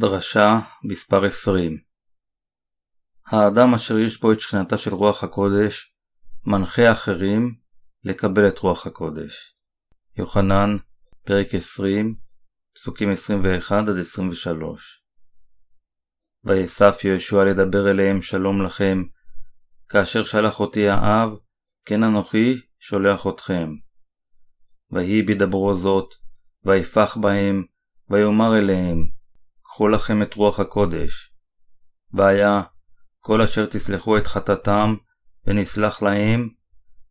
דרשה מספר 20 האדם אשר יש בו את שכינתה של רוח הקודש, מנחה אחרים לקבל את רוח הקודש. יוחנן, פרק 20, פסוקים 21-23 ויסף יהושע לדבר אליהם שלום לכם, כאשר שלח אותי האב, כן אנוכי שולח אתכם. ויהי בדברו זאת, ויפח בהם, ויאמר אליהם, קחו לכם את רוח הקודש. והיה כל אשר תסלחו את חטאתם ונסלח להם,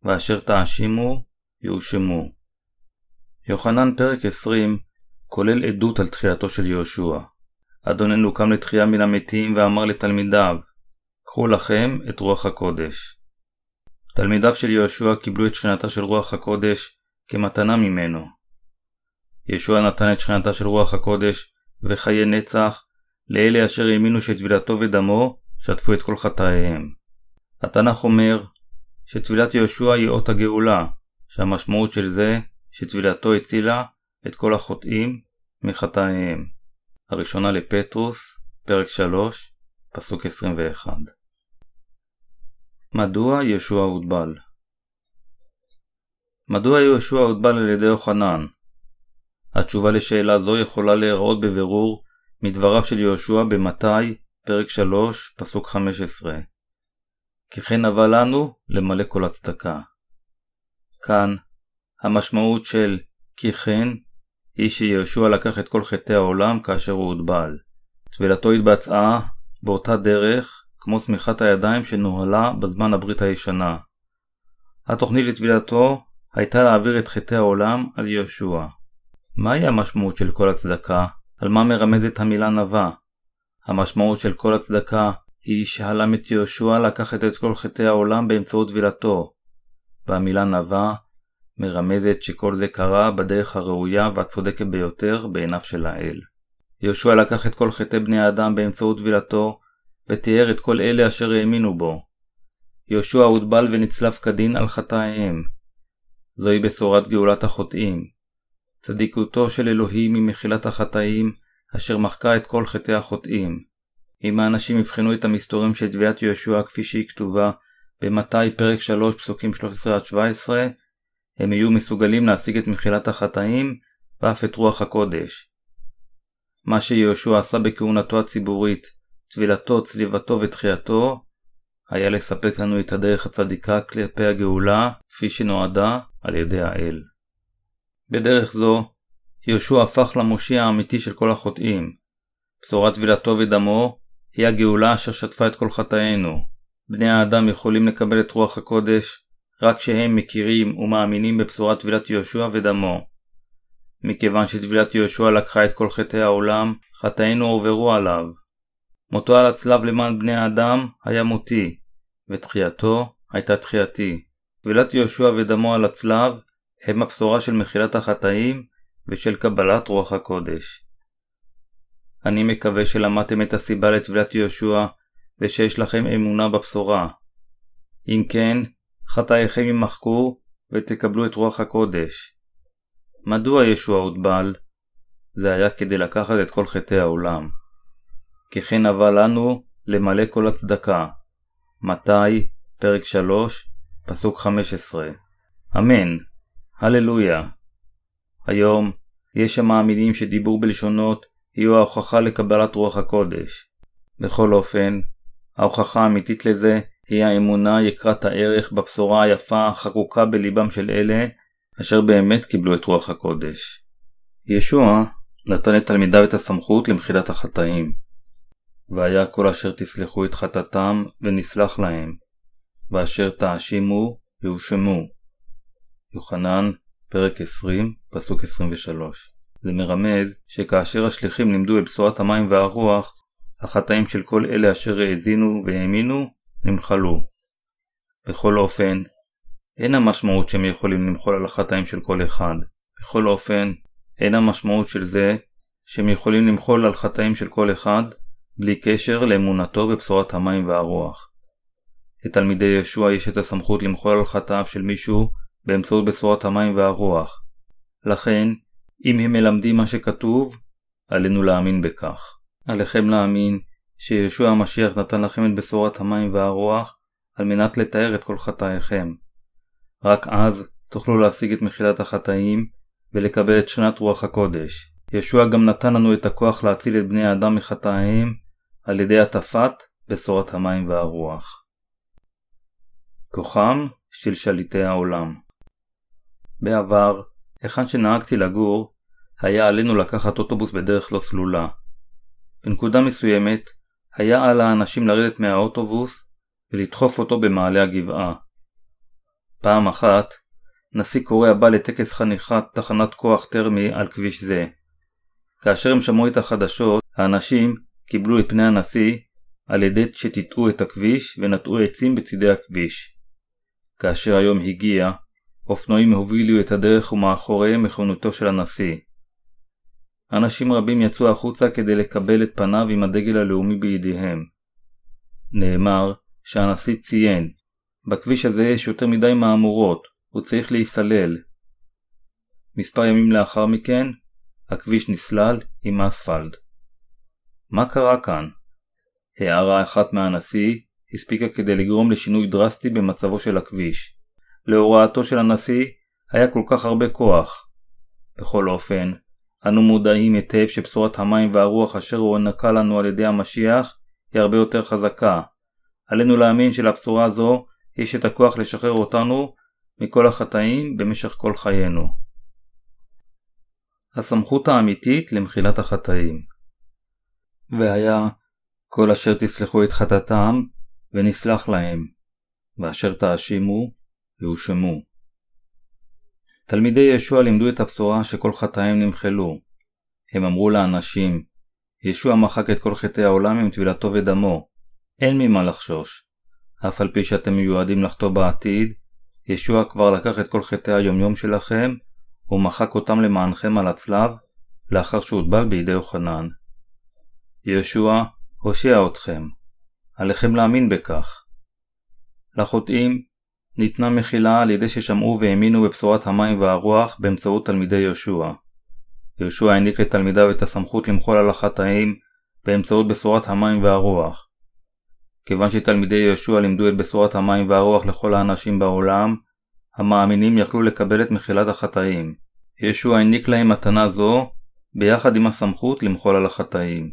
ואשר תאשימו יואשמו. יוחנן פרק 20 כולל עדות על תחייתו של יהושע. אדוננו קם לתחייה מן המתים ואמר לתלמידיו, קחו לכם את רוח הקודש. תלמידיו של יהושע קיבלו את שכינתה של רוח הקודש כמתנה ממנו. ישוע נתן את שכינתה של רוח הקודש וחיי נצח לאלה אשר האמינו שטבילתו ודמו שטפו את כל חטאיהם. התנ"ך אומר שטבילת יהושע היא אות הגאולה, שהמשמעות של זה שטבילתו הצילה את כל החוטאים מחטאיהם. הראשונה לפטרוס, פרק 3, פסוק 21. מדוע יהושע הוטבל? מדוע יהושע הוטבל על ידי יוחנן, התשובה לשאלה זו יכולה להיראות בבירור מדבריו של יהושע במתי, פרק 3, פסוק 15. כי כן הווה לנו למלא כל הצדקה. כאן, המשמעות של כי כן היא שיהושע לקח את כל חטאי העולם כאשר הוא הוטבל. טבילתו התבצעה באותה דרך כמו שמיכת הידיים שנוהלה בזמן הברית הישנה. התוכנית לטבילתו הייתה להעביר את חטאי העולם על יהושע. מהי המשמעות של כל הצדקה? על מה מרמזת המילה נבע? המשמעות של כל הצדקה היא שהלם את יהושע לקחת את כל חטאי העולם באמצעות טבילתו, והמילה נבע מרמזת שכל זה קרה בדרך הראויה והצודקת ביותר בעיניו של האל. יהושע לקח את כל חטאי בני האדם באמצעות טבילתו, ותיאר את כל אלה אשר האמינו בו. יהושע הוטבל ונצלף כדין על חטאיהם. זוהי בשורת גאולת החוטאים. צדיקותו של אלוהים היא מחילת החטאים, אשר מחקה את כל חטאי החוטאים. אם האנשים יבחנו את המסתורים של תביעת יהושע כפי שהיא כתובה במתי פרק 3 פסוקים 13-17, הם יהיו מסוגלים להשיג את מחילת החטאים ואף את רוח הקודש. מה שיהושע עשה בכהונתו הציבורית, טבילתו, צליבתו ותחייתו, היה לספק לנו את הדרך הצדיקה כלפי הגאולה, כפי שנועדה על ידי האל. בדרך זו, יהושע הפך למושיע האמיתי של כל החוטאים. בשורת טבילתו ודמו היא הגאולה אשר שטפה את כל חטאינו. בני האדם יכולים לקבל את רוח הקודש רק כשהם מכירים ומאמינים בבשורת טבילת יהושע ודמו. מכיוון שטבילת יהושע לקחה את כל חטאי העולם, חטאינו הועברו עליו. מותו על הצלב למען בני האדם היה מותי, ותחייתו הייתה תחייתי. טבילת יהושע ודמו על הצלב הם הבשורה של מחילת החטאים ושל קבלת רוח הקודש. אני מקווה שלמדתם את הסיבה לטבילת יהושע ושיש לכם אמונה בבשורה. אם כן, חטאיכם יימחקו ותקבלו את רוח הקודש. מדוע ישוע הוטבל? זה היה כדי לקחת את כל חטאי העולם. כי כן הווה לנו למלא כל הצדקה. מתי, פרק 3, פסוק 15. אמן. הללויה. היום יש המאמינים שדיבור בלשונות יהיו ההוכחה לקבלת רוח הקודש. בכל אופן, ההוכחה האמיתית לזה היא האמונה יקרת הערך בבשורה היפה החקוקה בליבם של אלה אשר באמת קיבלו את רוח הקודש. ישוע נתן לתלמידיו את הסמכות למחילת החטאים. והיה כל אשר תסלחו את חטאתם ונסלח להם, ואשר תאשימו והושמו. יוחנן, פרק 20, פסוק 23. זה מרמז שכאשר השליחים לימדו את בשורת המים והרוח, החטאים של כל אלה אשר האזינו והאמינו, נמחלו. בכל אופן, אין המשמעות שהם יכולים למחול על החטאים של כל אחד. בכל אופן, אין המשמעות של זה שהם יכולים למחול על חטאים של כל אחד בלי קשר לאמונתו בבשורת המים והרוח. לתלמידי ישוע יש את הסמכות למחול על חטאיו של מישהו באמצעות בשורת המים והרוח. לכן, אם הם מלמדים מה שכתוב, עלינו להאמין בכך. עליכם להאמין שישוע המשיח נתן לכם את בשורת המים והרוח על מנת לתאר את כל חטאיכם. רק אז תוכלו להשיג את מחילת החטאים ולקבל את שכינת רוח הקודש. ישוע גם נתן לנו את הכוח להציל את בני האדם מחטאיהם על ידי הטפת בשורת המים והרוח. כוחם של שליטי העולם בעבר, היכן שנהגתי לגור, היה עלינו לקחת אוטובוס בדרך לא סלולה. בנקודה מסוימת, היה על האנשים לרדת מהאוטובוס ולדחוף אותו במעלה הגבעה. פעם אחת, נשיא קוריאה בא לטקס חניכת תחנת כוח טרמי על כביש זה. כאשר הם שמעו את החדשות, האנשים קיבלו את פני הנשיא על ידי שטיטאו את הכביש ונטעו עצים בצידי הכביש. כאשר היום הגיע, אופנועים הובילו את הדרך ומאחוריהם מכונותו של הנשיא. אנשים רבים יצאו החוצה כדי לקבל את פניו עם הדגל הלאומי בידיהם. נאמר שהנשיא ציין, בכביש הזה יש יותר מדי מהמורות, הוא צריך להיסלל. מספר ימים לאחר מכן, הכביש נסלל עם אספלד. מה קרה כאן? הערה אחת מהנשיא הספיקה כדי לגרום לשינוי דרסטי במצבו של הכביש. להוראתו של הנשיא היה כל כך הרבה כוח. בכל אופן, אנו מודעים היטב שבשורת המים והרוח אשר הוענקה לנו על ידי המשיח היא הרבה יותר חזקה. עלינו להאמין שלבשורה זו יש את הכוח לשחרר אותנו מכל החטאים במשך כל חיינו. הסמכות האמיתית למחילת החטאים והיה כל אשר תסלחו את חטאתם ונסלח להם, ואשר תאשימו והושמו. תלמידי ישוע לימדו את הבשורה שכל חטאים נמחלו. הם אמרו לאנשים, ישוע מחק את כל חטאי העולם עם טבילתו ודמו. אין ממה לחשוש. אף על פי שאתם מיועדים לחטוא בעתיד, ישוע כבר לקח את כל חטאי היומיום שלכם, ומחק אותם למענכם על הצלב, לאחר שהוטבל בידי יוחנן. ישוע הושיע אתכם. עליכם להאמין בכך. לחוטאים ניתנה מחילה על ידי ששמעו והאמינו בבשורת המים והרוח באמצעות תלמידי יהושע. יהושע העניק לתלמידיו את הסמכות למחול על החטאים באמצעות בשורת המים והרוח. כיוון שתלמידי יהושע לימדו את בשורת המים והרוח לכל האנשים בעולם, המאמינים יכלו לקבל את מחילת החטאים. ישוע העניק להם מתנה זו, ביחד עם הסמכות למחול על החטאים.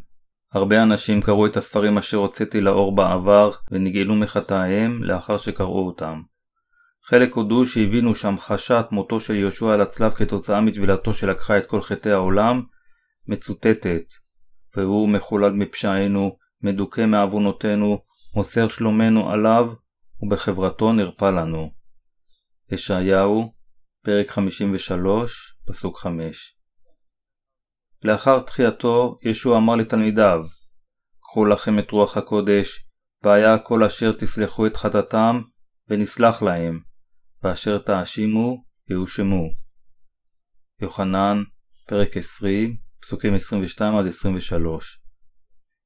הרבה אנשים קראו את הספרים אשר הוצאתי לאור בעבר ונגאלו מחטאיהם לאחר שקראו אותם. חלק הודו שהבינו שהמחשת מותו של יהושע על הצלב כתוצאה מטבילתו שלקחה את כל חטאי העולם, מצוטטת, והוא מחולל מפשענו, מדוכא מעוונותינו, מוסר שלומנו עליו, ובחברתו נרפא לנו. ישעיהו, פרק 53, פסוק 5 לאחר תחייתו, ישוע אמר לתלמידיו, קחו לכם את רוח הקודש, והיה כל אשר תסלחו את חטאתם, ונסלח להם, ואשר תאשימו, יאושמו. יוחנן, פרק 20, פסוקים 22-23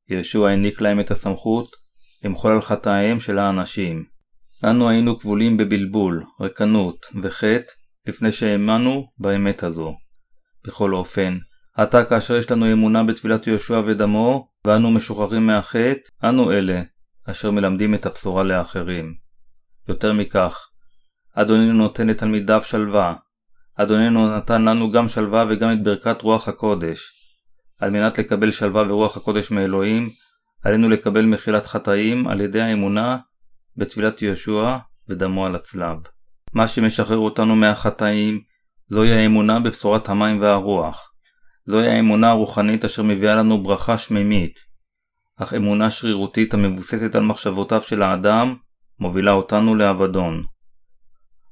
ישוע העניק להם את הסמכות למחול על חטאיהם של האנשים. אנו היינו כבולים בבלבול, ריקנות וחטא לפני שהאמנו באמת הזו. בכל אופן, עתה כאשר יש לנו אמונה בתפילת יהושע ודמו, ואנו משוחררים מהחטא, אנו אלה אשר מלמדים את הבשורה לאחרים. יותר מכך, אדוננו נותן לתלמידיו שלווה. אדוננו נתן לנו גם שלווה וגם את ברכת רוח הקודש. על מנת לקבל שלווה ורוח הקודש מאלוהים, עלינו לקבל מחילת חטאים על ידי האמונה בתפילת יהושע ודמו על הצלב. מה שמשחרר אותנו מהחטאים זוהי האמונה בבשורת המים והרוח. זוהי האמונה הרוחנית אשר מביאה לנו ברכה שמימית. אך אמונה שרירותית המבוססת על מחשבותיו של האדם מובילה אותנו לאבדון.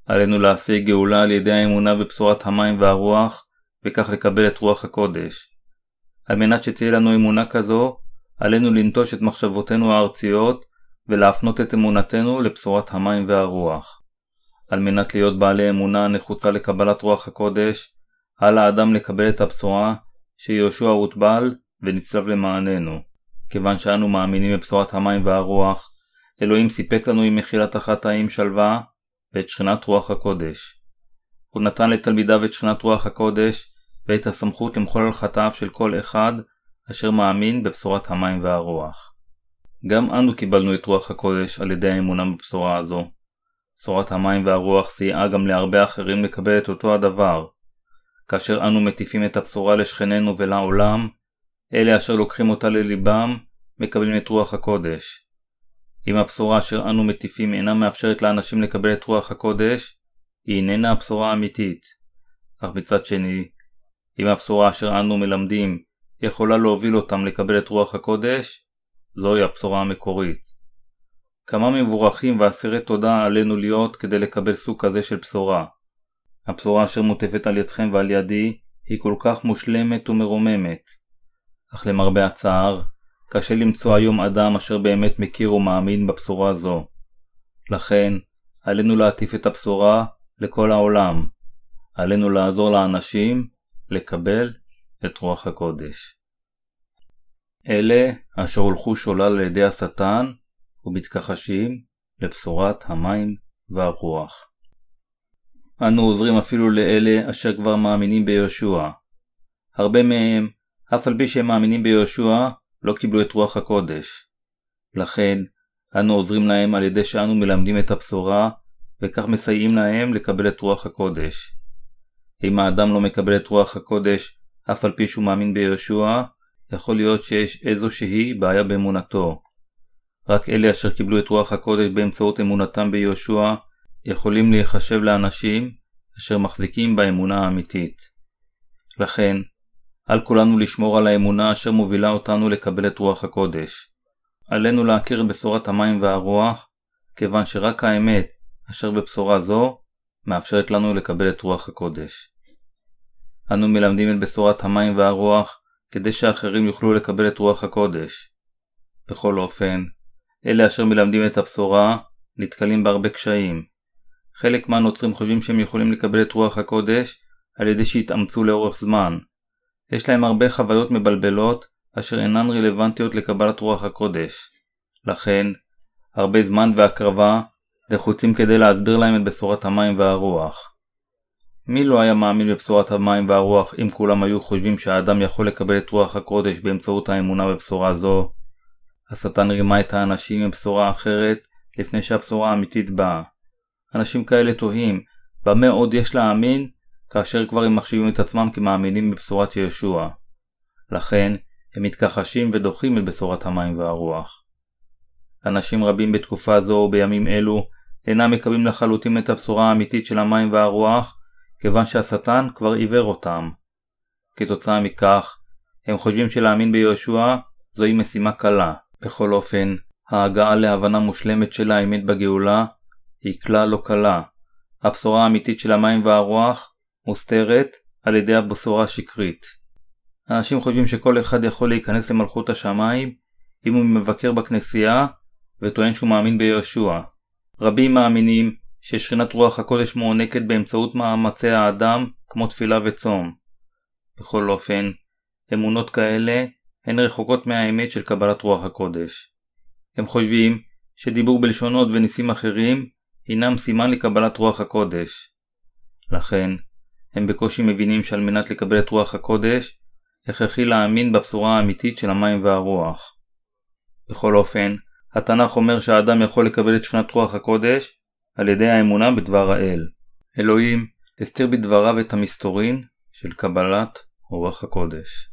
עלינו להשיג גאולה על ידי האמונה בבשורת המים והרוח, וכך לקבל את רוח הקודש. על מנת שתהיה לנו אמונה כזו, עלינו לנטוש את מחשבותינו הארציות, ולהפנות את אמונתנו לבשורת המים והרוח. על מנת להיות בעלי אמונה הנחוצה לקבלת רוח הקודש, על האדם לקבל את הבשורה שיהושע הוטבל ונצלב למעננו. כיוון שאנו מאמינים בבשורת המים והרוח, אלוהים סיפק לנו עם מחילת החטאים שלווה ואת שכינת רוח הקודש. הוא נתן לתלמידיו את שכינת רוח הקודש ואת הסמכות למחול על חטאיו של כל אחד אשר מאמין בבשורת המים והרוח. גם אנו קיבלנו את רוח הקודש על ידי האמונה בבשורה הזו. בשורת המים והרוח סייעה גם להרבה אחרים לקבל את אותו הדבר. כאשר אנו מטיפים את הבשורה לשכנינו ולעולם, אלה אשר לוקחים אותה לליבם, מקבלים את רוח הקודש. אם הבשורה אשר אנו מטיפים אינה מאפשרת לאנשים לקבל את רוח הקודש, היא איננה הבשורה האמיתית. אך מצד שני, אם הבשורה אשר אנו מלמדים יכולה להוביל אותם לקבל את רוח הקודש, זוהי הבשורה המקורית. כמה מבורכים ואסירי תודה עלינו להיות כדי לקבל סוג כזה של בשורה. הבשורה אשר מוטפת על ידכם ועל ידי היא כל כך מושלמת ומרוממת. אך למרבה הצער, קשה למצוא היום אדם אשר באמת מכיר ומאמין בבשורה זו. לכן, עלינו להטיף את הבשורה לכל העולם. עלינו לעזור לאנשים לקבל את רוח הקודש. אלה אשר הולכו שולל על ידי השטן ומתכחשים לבשורת המים והרוח. אנו עוזרים אפילו לאלה אשר כבר מאמינים ביהושע. הרבה מהם, אף על פי שהם מאמינים ביהושע, לא קיבלו את רוח הקודש. לכן, אנו עוזרים להם על ידי שאנו מלמדים את הבשורה, וכך מסייעים להם לקבל את רוח הקודש. אם האדם לא מקבל את רוח הקודש, אף על פי שהוא מאמין ביהושע, יכול להיות שיש איזושהי בעיה באמונתו. רק אלה אשר קיבלו את רוח הקודש באמצעות אמונתם ביהושע, יכולים להיחשב לאנשים אשר מחזיקים באמונה האמיתית. לכן, על כולנו לשמור על האמונה אשר מובילה אותנו לקבל את רוח הקודש. עלינו להכיר בשורת המים והרוח, כיוון שרק האמת אשר בבשורה זו מאפשרת לנו לקבל את רוח הקודש. אנו מלמדים את בשורת המים והרוח כדי שאחרים יוכלו לקבל את רוח הקודש. בכל אופן, אלה אשר מלמדים את הבשורה נתקלים בהרבה קשיים. חלק מהנוצרים חושבים שהם יכולים לקבל את רוח הקודש על ידי שיתאמצו לאורך זמן. יש להם הרבה חוויות מבלבלות אשר אינן רלוונטיות לקבלת רוח הקודש. לכן, הרבה זמן והקרבה נחוצים כדי להסביר להם את בשורת המים והרוח. מי לא היה מאמין בבשורת המים והרוח אם כולם היו חושבים שהאדם יכול לקבל את רוח הקודש באמצעות האמונה בבשורה זו? השטן רימה את האנשים עם בשורה אחרת לפני שהבשורה האמיתית באה. אנשים כאלה תוהים, במה עוד יש להאמין כאשר כבר הם מחשיבים את עצמם כמאמינים בבשורת ישוע. לכן, הם מתכחשים ודוחים את בשורת המים והרוח. אנשים רבים בתקופה זו ובימים אלו אינם מקבלים לחלוטין את הבשורה האמיתית של המים והרוח, כיוון שהשטן כבר עיוור אותם. כתוצאה מכך, הם חושבים שלהאמין ביהושע זוהי משימה קלה. בכל אופן, ההגעה להבנה מושלמת של האמת בגאולה היא כלל לא קלה. הבשורה האמיתית של המים והרוח מוסתרת על ידי הבשורה השקרית. אנשים חושבים שכל אחד יכול להיכנס למלכות השמיים אם הוא מבקר בכנסייה וטוען שהוא מאמין ביהושע. רבים מאמינים ששכינת רוח הקודש מוענקת באמצעות מאמצי האדם כמו תפילה וצום. בכל אופן, אמונות כאלה הן רחוקות מהאמת של קבלת רוח הקודש. הם חושבים שדיבור בלשונות וניסים אחרים הינם סימן לקבלת רוח הקודש. לכן, הם בקושי מבינים שעל מנת לקבל את רוח הקודש, הכרחי להאמין בבשורה האמיתית של המים והרוח. בכל אופן, התנ"ך אומר שהאדם יכול לקבל את שכינת רוח הקודש על ידי האמונה בדבר האל. אלוהים הסתיר בדבריו את המסתורין של קבלת רוח הקודש.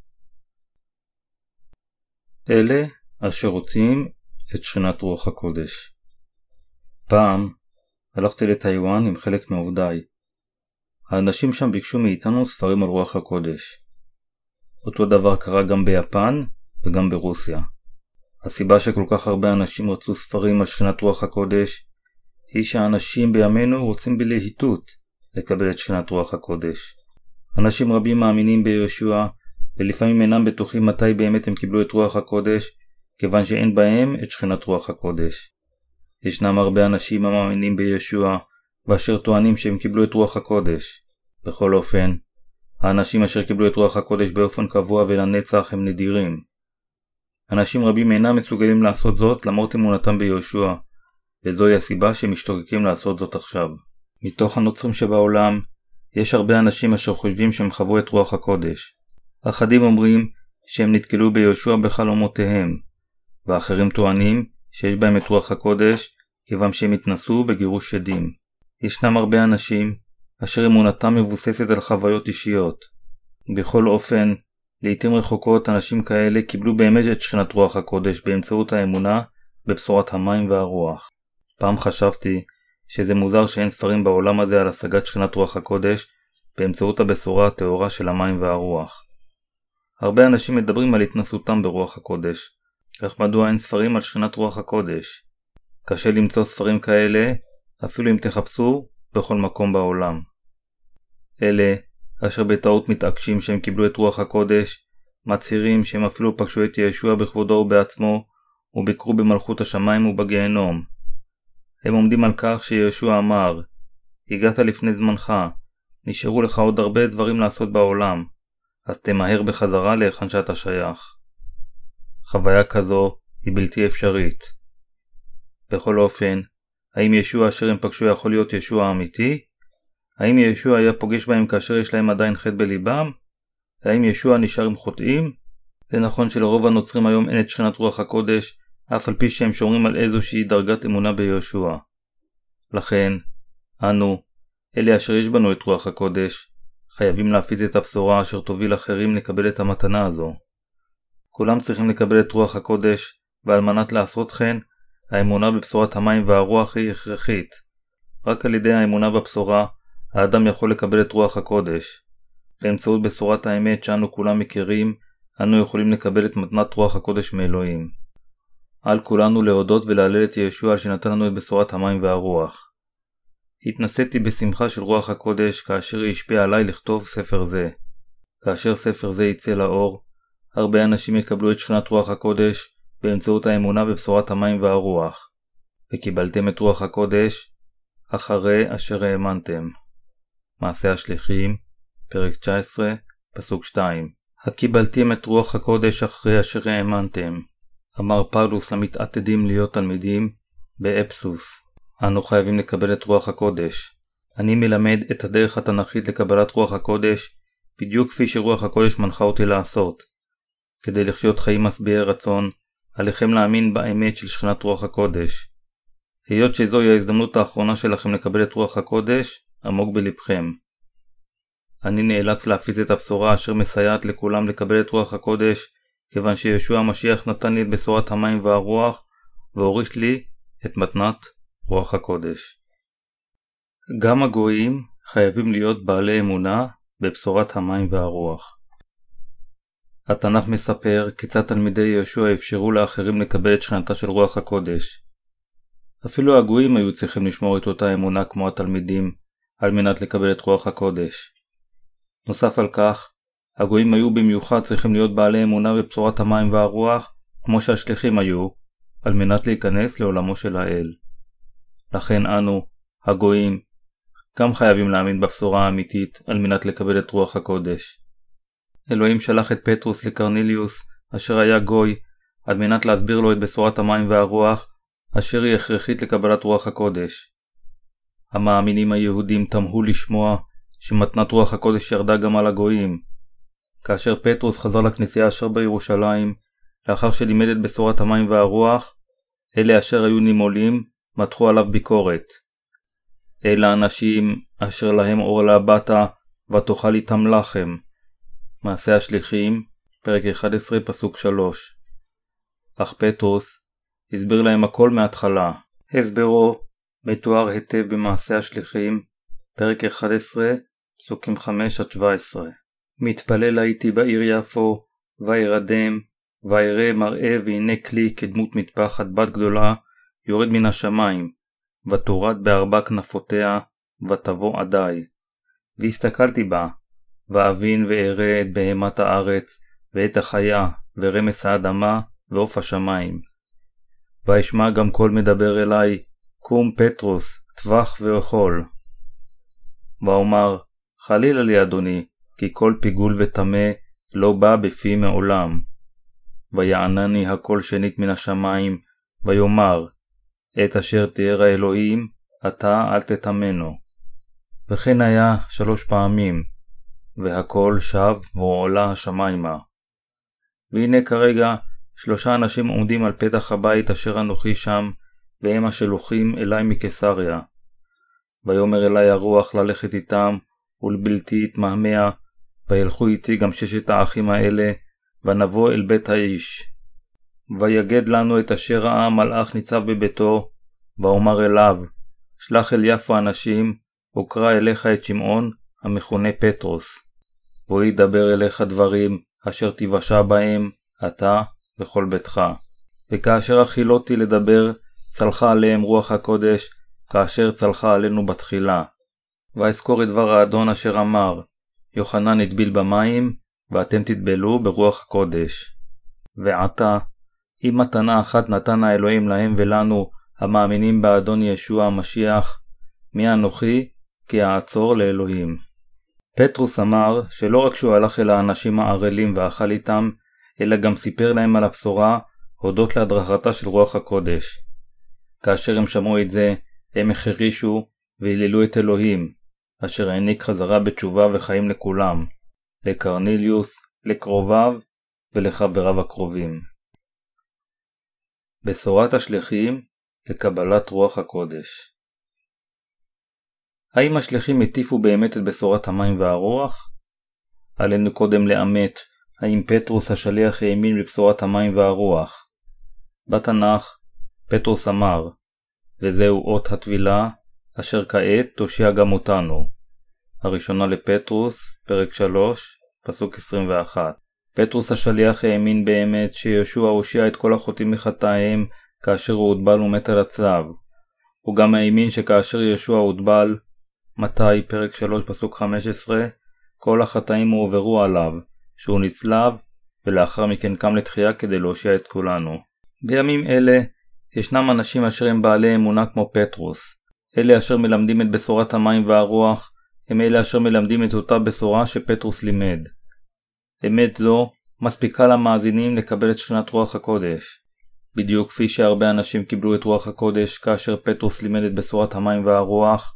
אלה אשר רוצים את שכינת רוח הקודש. פעם הלכתי לטיוואן עם חלק מעובדיי. האנשים שם ביקשו מאיתנו ספרים על רוח הקודש. אותו דבר קרה גם ביפן וגם ברוסיה. הסיבה שכל כך הרבה אנשים רצו ספרים על שכינת רוח הקודש היא שהאנשים בימינו רוצים בלהיטות לקבל את שכינת רוח הקודש. אנשים רבים מאמינים ביהושע ולפעמים אינם בטוחים מתי באמת הם קיבלו את רוח הקודש כיוון שאין בהם את שכינת רוח הקודש. ישנם הרבה אנשים המאמינים בישוע ואשר טוענים שהם קיבלו את רוח הקודש. בכל אופן, האנשים אשר קיבלו את רוח הקודש באופן קבוע ולנצח הם נדירים. אנשים רבים אינם מסוגלים לעשות זאת למרות אמונתם ביהושע, וזוהי הסיבה שהם משתוקקים לעשות זאת עכשיו. מתוך הנוצרים שבעולם, יש הרבה אנשים אשר חושבים שהם חוו את רוח הקודש. אחדים אומרים שהם נתקלו ביהושע בחלומותיהם, ואחרים טוענים שיש בהם את רוח הקודש, כיוון שהם התנסו בגירוש שדים. ישנם הרבה אנשים אשר אמונתם מבוססת על חוויות אישיות. בכל אופן, לעיתים רחוקות אנשים כאלה קיבלו באמת את שכינת רוח הקודש באמצעות האמונה בבשורת המים והרוח. פעם חשבתי שזה מוזר שאין ספרים בעולם הזה על השגת שכינת רוח הקודש באמצעות הבשורה הטהורה של המים והרוח. הרבה אנשים מדברים על התנסותם ברוח הקודש, אך מדוע אין ספרים על שכינת רוח הקודש? קשה למצוא ספרים כאלה, אפילו אם תחפשו, בכל מקום בעולם. אלה, אשר בטעות מתעקשים שהם קיבלו את רוח הקודש, מצהירים שהם אפילו פגשו את ישוע בכבודו ובעצמו, וביקרו במלכות השמיים ובגיהנום. הם עומדים על כך שישוע אמר, הגעת לפני זמנך, נשארו לך עוד הרבה דברים לעשות בעולם, אז תמהר בחזרה להיכן שאתה שייך. חוויה כזו היא בלתי אפשרית. בכל אופן, האם ישוע אשר הם פגשו יכול להיות ישוע אמיתי? האם ישוע היה פוגש בהם כאשר יש להם עדיין חטא בליבם? האם ישוע נשאר עם חוטאים? זה נכון שלרוב הנוצרים היום אין את שכינת רוח הקודש, אף על פי שהם שומרים על איזושהי דרגת אמונה ביהושע. לכן, אנו, אלה אשר יש בנו את רוח הקודש, חייבים להפיץ את הבשורה אשר תוביל אחרים לקבל את המתנה הזו. כולם צריכים לקבל את רוח הקודש, ועל מנת לעשות כן, האמונה בבשורת המים והרוח היא הכרחית. רק על ידי האמונה בבשורה, האדם יכול לקבל את רוח הקודש. באמצעות בשורת האמת שאנו כולם מכירים, אנו יכולים לקבל את מתנת רוח הקודש מאלוהים. על כולנו להודות ולהלל את ישוע על שנתן לנו את בשורת המים והרוח. התנסיתי בשמחה של רוח הקודש כאשר היא השפיעה עליי לכתוב ספר זה. כאשר ספר זה יצא לאור, הרבה אנשים יקבלו את שכינת רוח הקודש באמצעות האמונה בבשורת המים והרוח. וקיבלתם את רוח הקודש אחרי אשר האמנתם. מעשה השליחים, פרק 19, פסוק 2 הקיבלתם את רוח הקודש אחרי אשר האמנתם. אמר פאולוס למתעתדים להיות תלמידים באפסוס. אנו חייבים לקבל את רוח הקודש. אני מלמד את הדרך התנ"כית לקבלת רוח הקודש, בדיוק כפי שרוח הקודש מנחה אותי לעשות. כדי לחיות חיים משביעי רצון, עליכם להאמין באמת של שכינת רוח הקודש. היות שזוהי ההזדמנות האחרונה שלכם לקבל את רוח הקודש, עמוק בלבכם. אני נאלץ להפיץ את הבשורה אשר מסייעת לכולם לקבל את רוח הקודש, כיוון שישוע המשיח נתן לי את בשורת המים והרוח, והוריש לי את מתנת רוח הקודש. גם הגויים חייבים להיות בעלי אמונה בבשורת המים והרוח. התנ"ך מספר כיצד תלמידי יהושע אפשרו לאחרים לקבל את שכנתה של רוח הקודש. אפילו הגויים היו צריכים לשמור את אותה אמונה כמו התלמידים, על מנת לקבל את רוח הקודש. נוסף על כך, הגויים היו במיוחד צריכים להיות בעלי אמונה בבשורת המים והרוח, כמו שהשליחים היו, על מנת להיכנס לעולמו של האל. לכן אנו, הגויים, גם חייבים להאמין בבשורה האמיתית על מנת לקבל את רוח הקודש. אלוהים שלח את פטרוס לקרניליוס, אשר היה גוי, על מנת להסביר לו את בשורת המים והרוח, אשר היא הכרחית לקבלת רוח הקודש. המאמינים היהודים תמהו לשמוע שמתנת רוח הקודש ירדה גם על הגויים. כאשר פטרוס חזר לכנסייה אשר בירושלים, לאחר שלימד את בשורת המים והרוח, אלה אשר היו נימולים מתחו עליו ביקורת. אלה אנשים אשר להם עורלה באת, ותאכל איתם לחם. מעשה השליחים, פרק 11, פסוק 3. אך פטרוס הסביר להם הכל מההתחלה. הסברו מתואר היטב במעשה השליחים, פרק 11, פסוקים 5-17. מתפלל הייתי בעיר יפו, וירדם, ויראה מראה והנה כלי כדמות מטפחת בת גדולה, יורד מן השמיים, ותורד בארבע כנפותיה, ותבוא עדי. והסתכלתי בה, ואבין ואראה את בהמת הארץ, ואת החיה, ורמס האדמה, ועוף השמיים. ואשמע גם קול מדבר אלי, קום פטרוס, טווח ואכול. ואומר, חלילה לי אדוני, כי כל פיגול וטמא לא בא בפי מעולם. ויענני הקול שנית מן השמיים, ויאמר, את אשר תיאר האלוהים, אתה אל תטמנו. וכן היה שלוש פעמים, והכל שב והועלה השמיימה. והנה כרגע שלושה אנשים עומדים על פתח הבית אשר אנוכי שם, והם השלוחים אלי מקיסריה. ויאמר אלי הרוח ללכת איתם, ולבלתי יתמהמה, וילכו איתי גם ששת האחים האלה, ונבוא אל בית האיש. ויגד לנו את אשר ראה מלאך ניצב בביתו, ואומר אליו, שלח אל יפו אנשים, וקרא אליך את שמעון, המכונה פטרוס. והוא ידבר אליך דברים, אשר תיוושע בהם, אתה וכל ביתך. וכאשר הכילותי לדבר, צלחה עליהם רוח הקודש, כאשר צלחה עלינו בתחילה. ואזכור את דבר האדון אשר אמר, יוחנן הטביל במים, ואתם תטבלו ברוח הקודש. ועתה, אם מתנה אחת נתן האלוהים להם ולנו, המאמינים באדון ישוע המשיח, מי אנוכי? כי אעצור לאלוהים. פטרוס אמר שלא רק שהוא הלך אל האנשים הערלים ואכל איתם, אלא גם סיפר להם על הבשורה הודות להדרכתה של רוח הקודש. כאשר הם שמעו את זה, הם החרישו והיללו את אלוהים, אשר העניק חזרה בתשובה וחיים לכולם, לקרניליוס, לקרוביו ולחבריו הקרובים. בשורת השליחים לקבלת רוח הקודש האם השליחים הטיפו באמת את בשורת המים והרוח? עלינו קודם לאמת האם פטרוס השליח האמין בבשורת המים והרוח. בתנ"ך, פטרוס אמר, וזהו אות הטבילה, אשר כעת תושיע גם אותנו. הראשונה לפטרוס, פרק 3, פסוק 21. פטרוס השליח האמין באמת שישוע הושיע את כל החוטאים מחטאיהם כאשר הוא הוטבל ומת על הצלב. הוא גם האמין שכאשר ישוע הוטבל, מתי, פרק 3, פסוק 15, כל החטאים הועברו עליו, שהוא נצלב, ולאחר מכן קם לתחייה כדי להושיע את כולנו. בימים אלה, ישנם אנשים אשר הם בעלי אמונה כמו פטרוס. אלה אשר מלמדים את בשורת המים והרוח, הם אלה אשר מלמדים את אותה בשורה שפטרוס לימד. אמת זו מספיקה למאזינים לקבל את שכינת רוח הקודש. בדיוק כפי שהרבה אנשים קיבלו את רוח הקודש כאשר פטרוס לימד את בשורת המים והרוח,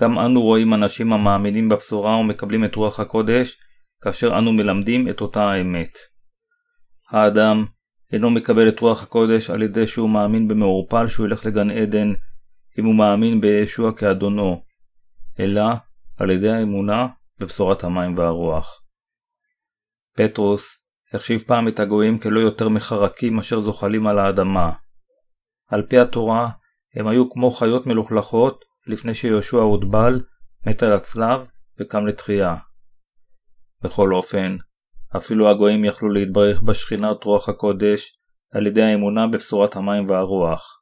גם אנו רואים אנשים המאמינים בבשורה ומקבלים את רוח הקודש כאשר אנו מלמדים את אותה האמת. האדם אינו מקבל את רוח הקודש על ידי שהוא מאמין במעורפל שהוא ילך לגן עדן אם הוא מאמין בישוע כאדונו, אלא על ידי האמונה בבשורת המים והרוח. פטרוס החשיב פעם את הגויים כלא יותר מחרקים אשר זוחלים על האדמה. על פי התורה, הם היו כמו חיות מלוכלכות לפני שיהושע הוטבל, מת על הצלב וקם לתחייה. בכל אופן, אפילו הגויים יכלו להתברך בשכינת רוח הקודש על ידי האמונה בבשורת המים והרוח.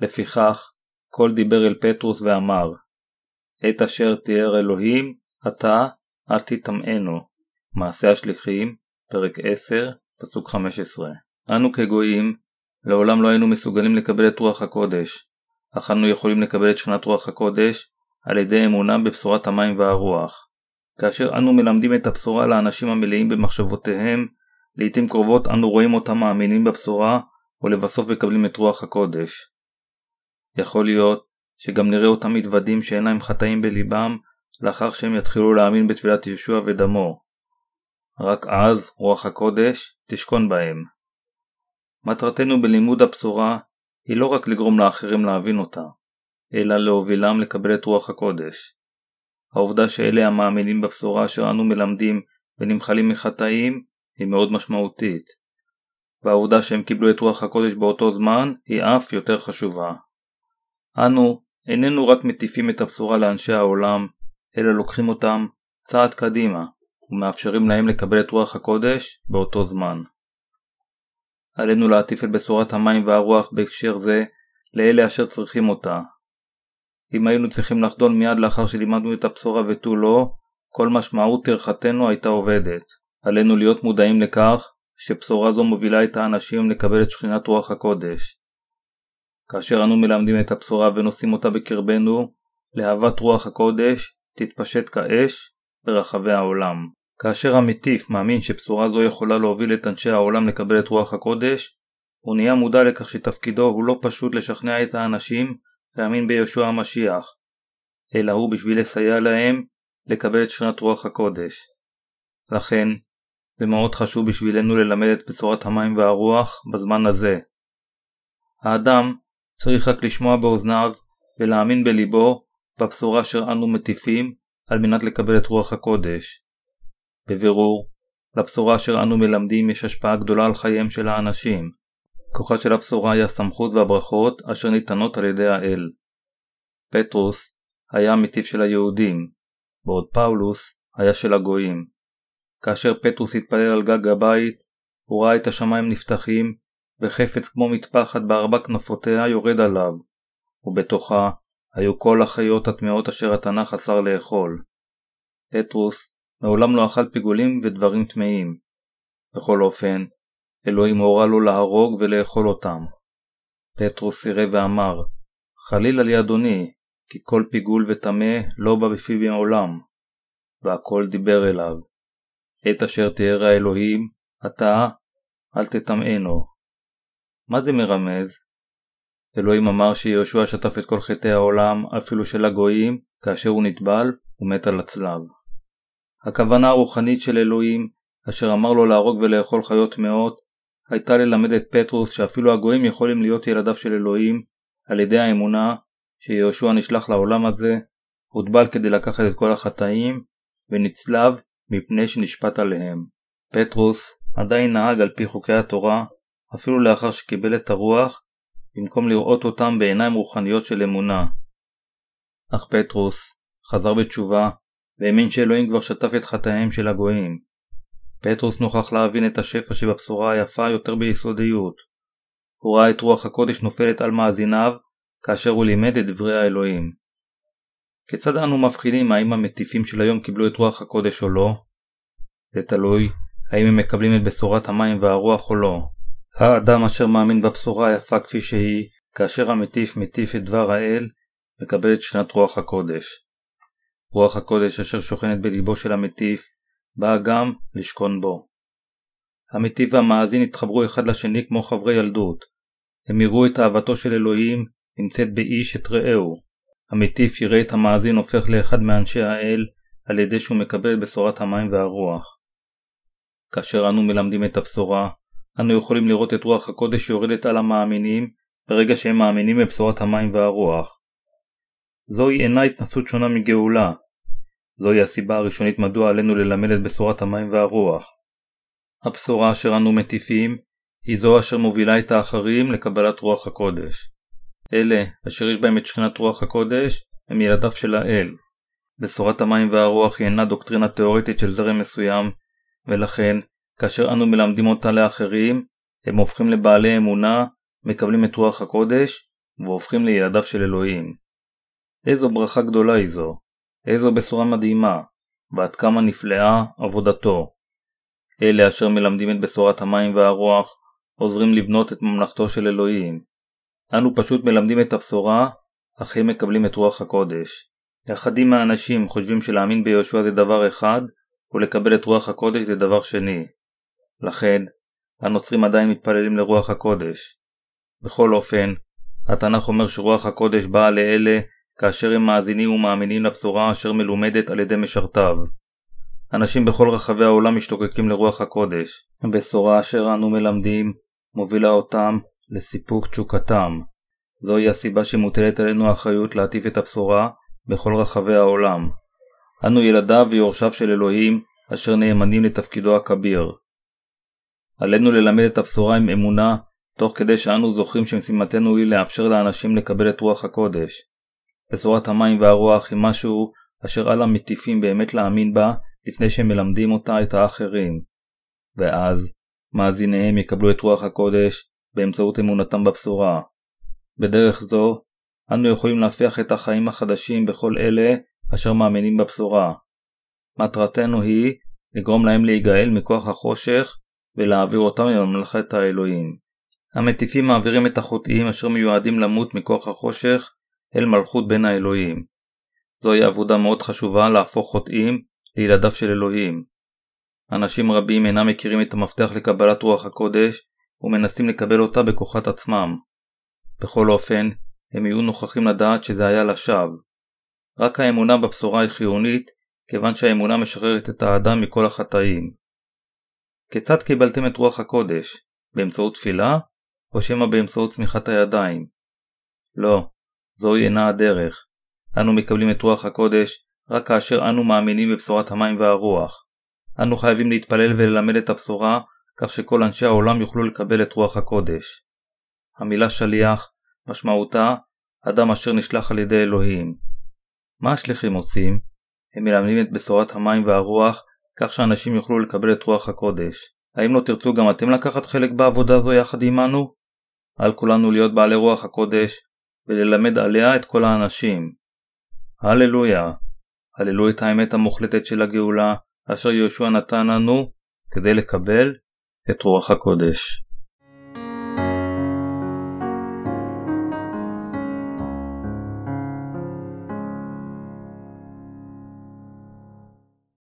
לפיכך, קול דיבר אל פטרוס ואמר, את אשר תיאר אלוהים, אתה אל תטמאנו. מעשה השליחים, פרק 10, פסוק 15. אנו כגויים, לעולם לא היינו מסוגלים לקבל את רוח הקודש, אך אנו יכולים לקבל את שכנת רוח הקודש על ידי אמונה בבשורת המים והרוח. כאשר אנו מלמדים את הבשורה לאנשים המלאים במחשבותיהם, לעיתים קרובות אנו רואים אותם מאמינים בבשורה, ולבסוף מקבלים את רוח הקודש. יכול להיות שגם נראה אותם מתוודים שאין להם חטאים בליבם, לאחר שהם יתחילו להאמין בתפילת ישוע ודמו. רק אז רוח הקודש תשכון בהם. מטרתנו בלימוד הבשורה היא לא רק לגרום לאחרים להבין אותה, אלא להובילם לקבל את רוח הקודש. העובדה שאלה המאמינים בבשורה אשר אנו מלמדים ונמחלים מחטאים היא מאוד משמעותית, והעובדה שהם קיבלו את רוח הקודש באותו זמן היא אף יותר חשובה. אנו איננו רק מטיפים את הבשורה לאנשי העולם, אלא לוקחים אותם צעד קדימה ומאפשרים להם לקבל את רוח הקודש באותו זמן. עלינו להטיף את בשורת המים והרוח בהקשר זה לאלה אשר צריכים אותה. אם היינו צריכים לחדול מיד לאחר שלימדנו את הבשורה ותו לא, כל משמעות טרחתנו הייתה עובדת. עלינו להיות מודעים לכך שבשורה זו מובילה את האנשים לקבל את שכינת רוח הקודש. כאשר אנו מלמדים את הבשורה ונושאים אותה בקרבנו, להבת רוח הקודש תתפשט כאש ברחבי העולם. כאשר המטיף מאמין שבשורה זו יכולה להוביל את אנשי העולם לקבל את רוח הקודש, הוא נהיה מודע לכך שתפקידו הוא לא פשוט לשכנע את האנשים להאמין בישוע המשיח, אלא הוא בשביל לסייע להם לקבל את שכנת רוח הקודש. לכן, זה מאוד חשוב בשבילנו ללמד את בשורת המים והרוח בזמן הזה. האדם צריך רק לשמוע באוזניו ולהאמין בליבו בבשורה אשר אנו מטיפים על מנת לקבל את רוח הקודש. בבירור, לבשורה אשר אנו מלמדים יש השפעה גדולה על חייהם של האנשים. כוחה של הבשורה היא הסמכות והברכות אשר ניתנות על ידי האל. פטרוס היה המטיף של היהודים, בעוד פאולוס היה של הגויים. כאשר פטרוס התפלל על גג הבית, הוא ראה את השמיים נפתחים, וחפץ כמו מטפחת בארבע כנפותיה יורד עליו, ובתוכה היו כל החיות הטמעות אשר התנ"ך אסר לאכול. פטרוס מעולם לא אכל פיגולים ודברים טמאים. בכל אופן, אלוהים הורה לו להרוג ולאכול אותם. פטרוס סירב ואמר, חלילה לי אדוני, כי כל פיגול וטמא לא בא בפי מעולם. והכל דיבר אליו. את אשר תיאר האלוהים, אתה, אל תטמאנו. מה זה מרמז? אלוהים אמר שיהושע שטף את כל חטאי העולם, אפילו של הגויים, כאשר הוא נטבל ומת על הצלב. הכוונה הרוחנית של אלוהים, אשר אמר לו להרוג ולאכול חיות טמאות, הייתה ללמד את פטרוס שאפילו הגויים יכולים להיות ילדיו של אלוהים על ידי האמונה שיהושע נשלח לעולם הזה, הוטבל כדי לקחת את כל החטאים, ונצלב מפני שנשפט עליהם. פטרוס עדיין נהג על פי חוקי התורה, אפילו לאחר שקיבל את הרוח, במקום לראות אותם בעיניים רוחניות של אמונה. אך פטרוס חזר בתשובה והאמין שאלוהים כבר שטף את חטאיהם של הגויים. פטרוס נוכח להבין את השפע שבבשורה היפה יותר ביסודיות. הוא ראה את רוח הקודש נופלת על מאזיניו כאשר הוא לימד את דברי האלוהים. כיצד אנו מבחינים האם המטיפים של היום קיבלו את רוח הקודש או לא? זה תלוי האם הם מקבלים את בשורת המים והרוח או לא. האדם אשר מאמין בבשורה היפה כפי שהיא, כאשר המטיף מטיף את דבר האל, מקבל את שכינת רוח הקודש. רוח הקודש אשר שוכנת בליבו של המטיף, באה גם לשכון בו. המטיף והמאזין התחברו אחד לשני כמו חברי ילדות. הם יראו את אהבתו של אלוהים נמצאת באיש את רעהו. המטיף יראה את המאזין הופך לאחד מאנשי האל על ידי שהוא מקבל בשורת המים והרוח. כאשר אנו מלמדים את הבשורה, אנו יכולים לראות את רוח הקודש שיורדת על המאמינים ברגע שהם מאמינים בבשורת המים והרוח. זוהי אינה התנסות שונה מגאולה. זוהי הסיבה הראשונית מדוע עלינו ללמד את בשורת המים והרוח. הבשורה אשר אנו מטיפים היא זו אשר מובילה את האחרים לקבלת רוח הקודש. אלה אשר יש בהם את שכינת רוח הקודש הם ילדיו של האל. בשורת המים והרוח היא אינה דוקטרינה תאורטית של זרם מסוים, ולכן כאשר אנו מלמדים אותה לאחרים, הם הופכים לבעלי אמונה, מקבלים את רוח הקודש, והופכים לילדיו של אלוהים. איזו ברכה גדולה היא זו, איזו בשורה מדהימה, ועד כמה נפלאה עבודתו. אלה אשר מלמדים את בשורת המים והרוח, עוזרים לבנות את ממלכתו של אלוהים. אנו פשוט מלמדים את הבשורה, אך הם מקבלים את רוח הקודש. אחדים מהאנשים חושבים שלהאמין ביהושע זה דבר אחד, ולקבל את רוח הקודש זה דבר שני. לכן, הנוצרים עדיין מתפללים לרוח הקודש. בכל אופן, התנ"ך אומר שרוח הקודש באה לאלה כאשר הם מאזינים ומאמינים לבשורה אשר מלומדת על ידי משרתיו. אנשים בכל רחבי העולם משתוקקים לרוח הקודש. הבשורה אשר אנו מלמדים מובילה אותם לסיפוק תשוקתם. זוהי הסיבה שמוטלת עלינו האחריות להטיף את הבשורה בכל רחבי העולם. אנו ילדיו ויורשיו של אלוהים אשר נאמנים לתפקידו הכביר. עלינו ללמד את הבשורה עם אמונה, תוך כדי שאנו זוכרים שמשימתנו היא לאפשר לאנשים לקבל את רוח הקודש. בשורת המים והרוח היא משהו אשר על המטיפים באמת להאמין בה לפני שהם מלמדים אותה את האחרים. ואז מאזיניהם יקבלו את רוח הקודש באמצעות אמונתם בבשורה. בדרך זו, אנו יכולים להפיח את החיים החדשים בכל אלה אשר מאמינים בבשורה. מטרתנו היא לגרום להם להיגאל מכוח החושך ולהעביר אותם לממלכת האלוהים. המטיפים מעבירים את החוטאים אשר מיועדים למות מכוח החושך אל מלכות בין האלוהים. זוהי עבודה מאוד חשובה להפוך חוטאים לילדיו של אלוהים. אנשים רבים אינם מכירים את המפתח לקבלת רוח הקודש ומנסים לקבל אותה בכוחות עצמם. בכל אופן, הם יהיו נוכחים לדעת שזה היה לשווא. רק האמונה בבשורה היא חיונית, כיוון שהאמונה משחררת את האדם מכל החטאים. כיצד קיבלתם את רוח הקודש? באמצעות תפילה? או שמא באמצעות צמיחת הידיים? לא, זוהי אינה הדרך. אנו מקבלים את רוח הקודש רק כאשר אנו מאמינים בבשורת המים והרוח. אנו חייבים להתפלל וללמד את הבשורה כך שכל אנשי העולם יוכלו לקבל את רוח הקודש. המילה שליח משמעותה אדם אשר נשלח על ידי אלוהים. מה השליחים עושים? הם מלמדים את בשורת המים והרוח כך שאנשים יוכלו לקבל את רוח הקודש. האם לא תרצו גם אתם לקחת חלק בעבודה זו יחד עמנו? על כולנו להיות בעלי רוח הקודש וללמד עליה את כל האנשים. הללויה. הללו את האמת המוחלטת של הגאולה אשר יהושע נתן לנו כדי לקבל את רוח הקודש.